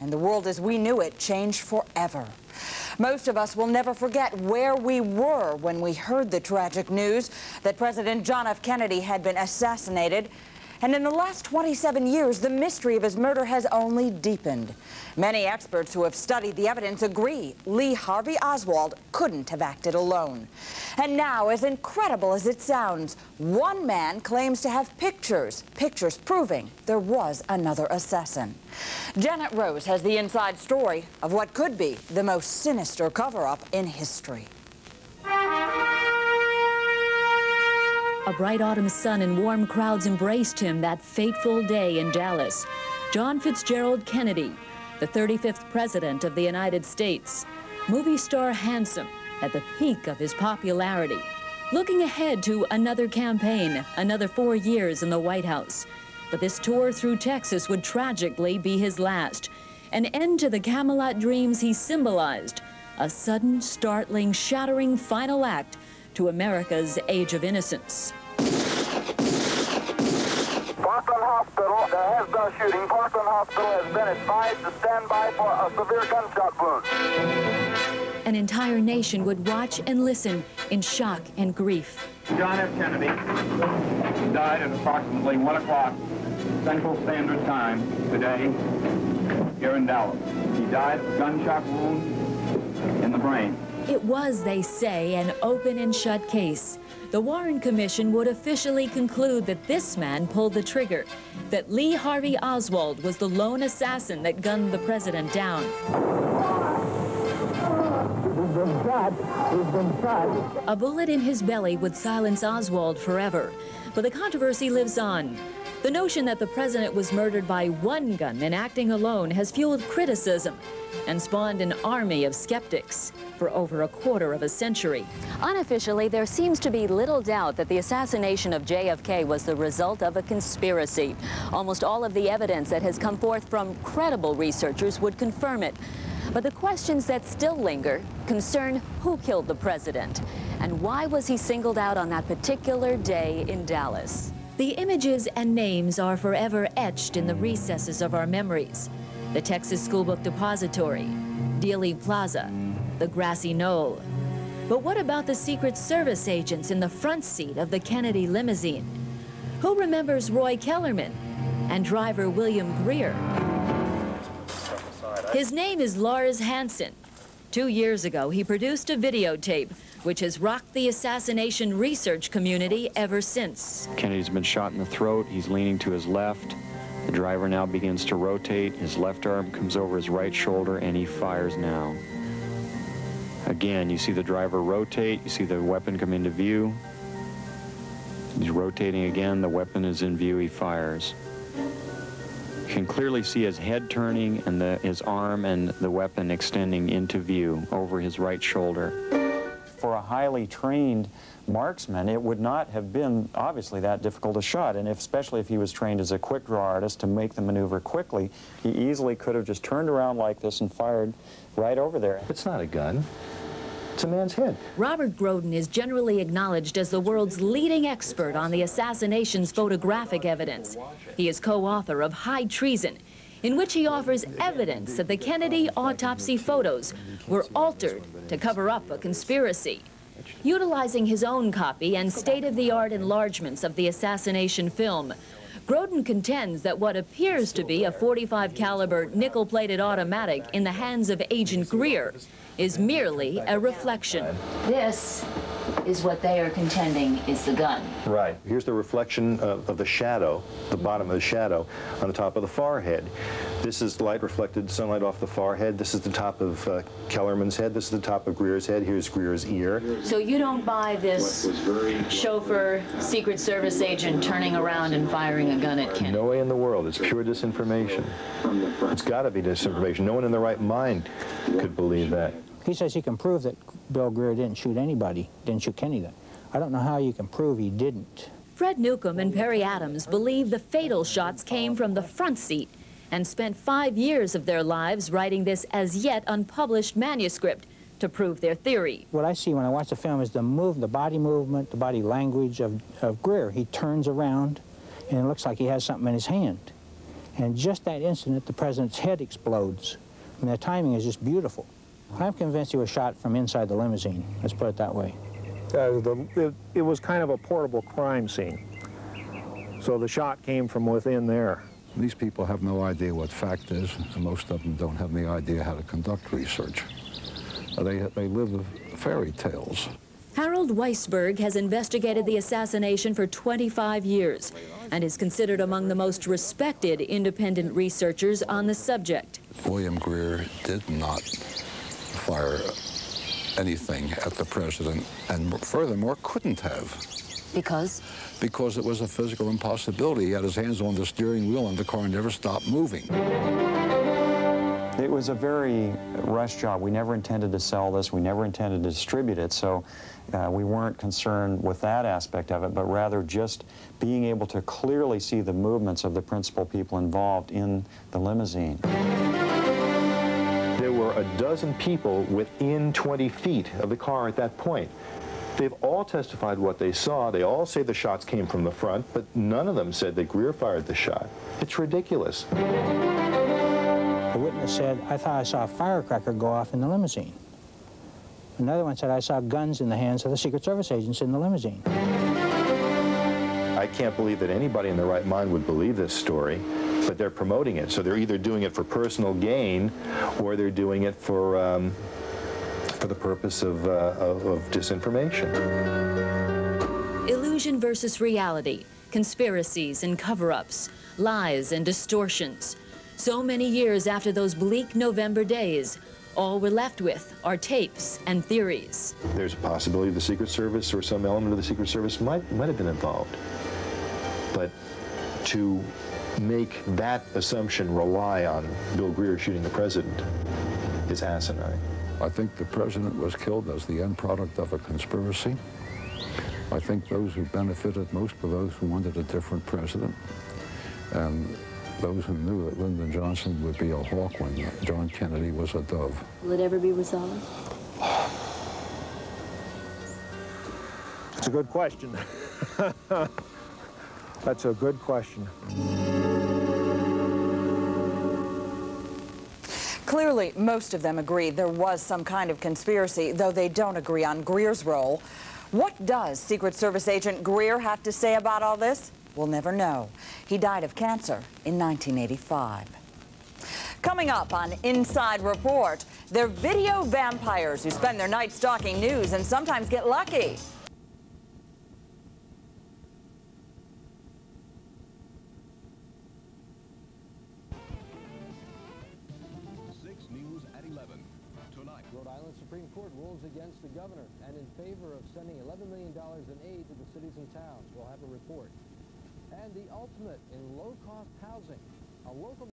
and the world as we knew it changed forever. Most of us will never forget where we were when we heard the tragic news that President John F. Kennedy had been assassinated and in the last 27 years, the mystery of his murder has only deepened. Many experts who have studied the evidence agree Lee Harvey Oswald couldn't have acted alone. And now, as incredible as it sounds, one man claims to have pictures, pictures proving there was another assassin. Janet Rose has the inside story of what could be the most sinister cover-up in history. A bright autumn sun and warm crowds embraced him that fateful day in Dallas. John Fitzgerald Kennedy, the 35th President of the United States, movie star handsome at the peak of his popularity, looking ahead to another campaign, another four years in the White House. But this tour through Texas would tragically be his last, an end to the Camelot dreams he symbolized, a sudden, startling, shattering final act to America's age of innocence. Parkland Hospital has done shooting. Parkland Hospital has been advised to stand by for a severe gunshot wound. An entire nation would watch and listen in shock and grief. John F. Kennedy died at approximately 1 o'clock Central Standard Time today here in Dallas. He died of gunshot wound in the brain. It was, they say, an open and shut case. The Warren Commission would officially conclude that this man pulled the trigger, that Lee Harvey Oswald was the lone assassin that gunned the president down. A bullet in his belly would silence Oswald forever. But the controversy lives on. The notion that the president was murdered by one gunman acting alone has fueled criticism and spawned an army of skeptics for over a quarter of a century. Unofficially, there seems to be little doubt that the assassination of JFK was the result of a conspiracy. Almost all of the evidence that has come forth from credible researchers would confirm it. But the questions that still linger concern who killed the president and why was he singled out on that particular day in Dallas. The images and names are forever etched in the recesses of our memories. The Texas Schoolbook Depository, Dealey Plaza, the grassy knoll. But what about the Secret Service agents in the front seat of the Kennedy limousine? Who remembers Roy Kellerman and driver William Greer? His name is Lars Hansen. Two years ago, he produced a videotape which has rocked the assassination research community ever since. Kennedy's been shot in the throat. He's leaning to his left. The driver now begins to rotate. His left arm comes over his right shoulder, and he fires now. Again, you see the driver rotate, you see the weapon come into view. He's rotating again, the weapon is in view, he fires. You can clearly see his head turning and the, his arm and the weapon extending into view over his right shoulder. For a highly trained marksman, it would not have been obviously that difficult a shot, and if, especially if he was trained as a quick draw artist to make the maneuver quickly, he easily could have just turned around like this and fired right over there. It's not a gun. Man's head. Robert Groden is generally acknowledged as the world's leading expert on the assassination's photographic evidence. He is co-author of High Treason, in which he offers evidence that the Kennedy autopsy photos were altered to cover up a conspiracy. Utilizing his own copy and state-of-the-art enlargements of the assassination film, Groden contends that what appears to be a 45 caliber nickel-plated automatic in the hands of Agent Greer is merely a reflection. This is what they are contending is the gun. Right. Here's the reflection of, of, the shadow, the bottom of the shadow, on the top of the forehead. This is light reflected sunlight off the forehead. This is the top of uh, Kellerman's head. This is the top of Greer's head. Here's Greer's ear. So you don't buy this chauffeur, Secret Service agent turning around and firing a gun at Kennedy? No way in the world. It's pure disinformation. It's got to be disinformation. No one in their right mind could believe that. He says he can prove that Bill Greer didn't shoot anybody, didn't shoot Kennedy. I don't know how you can prove he didn't. Fred Newcomb and Perry Adams believe the fatal shots came from the front seat and spent five years of their lives writing this as yet unpublished manuscript to prove their theory. What I see when I watch the film is the move, the body movement, the body language of, of Greer. He turns around and it looks like he has something in his hand. And just that instant, the president's head explodes. I mean, the timing is just beautiful. I'm convinced he was shot from inside the limousine. Let's put it that way. Uh, the, it, it was kind of a portable crime scene. So the shot came from within there. These people have no idea what fact is, and most of them don't have any idea how to conduct research. Uh, They, they live fairy tales. Harold Weisberg has investigated the assassination for 25 years and is considered among the most respected independent researchers on the subject. William Greer did not fire anything at the president, and furthermore, couldn't have, Because? because it was a physical impossibility. He had his hands on the steering wheel, and the car never stopped moving. It was a very rush job. We never intended to sell this. We never intended to distribute it. So uh, we weren't concerned with that aspect of it, but rather just being able to clearly see the movements of the principal people involved in the limousine. A dozen people within 20 feet of the car at that point. They've all testified what they saw. They all say the shots came from the front, but none of them said that Greer fired the shot. It's ridiculous. The witness said, I thought I saw a firecracker go off in the limousine. Another one said, I saw guns in the hands of the Secret Service agents in the limousine. I can't believe that anybody in their right mind would believe this story, but they're promoting it. So they're either doing it for personal gain or they're doing it for, um, for the purpose of, uh, of, of disinformation. Illusion versus reality, conspiracies and cover-ups, lies and distortions. So many years after those bleak November days, all we're left with are tapes and theories. There's a possibility the Secret Service or some element of the Secret Service might, might have been involved. But to make that assumption rely on Bill Greer shooting the president is asinine. I think the president was killed as the end product of a conspiracy. I think those who benefited most were those who wanted a different president. And those who knew that Lyndon Johnson would be a hawk when John Kennedy was a dove. Will it ever be resolved? It's a good question. That's a good question. Clearly, most of them agree there was some kind of conspiracy, though they don't agree on Greer's role. What does Secret Service agent Greer have to say about all this? We'll never know. He died of cancer in 1985. Coming up on Inside Report, they're video vampires who spend their night stalking news and sometimes get lucky. Tonight. Rhode Island Supreme Court rules against the governor and in favor of sending $11 million in aid to the cities and towns. We'll have a report. And the ultimate in low-cost housing. A local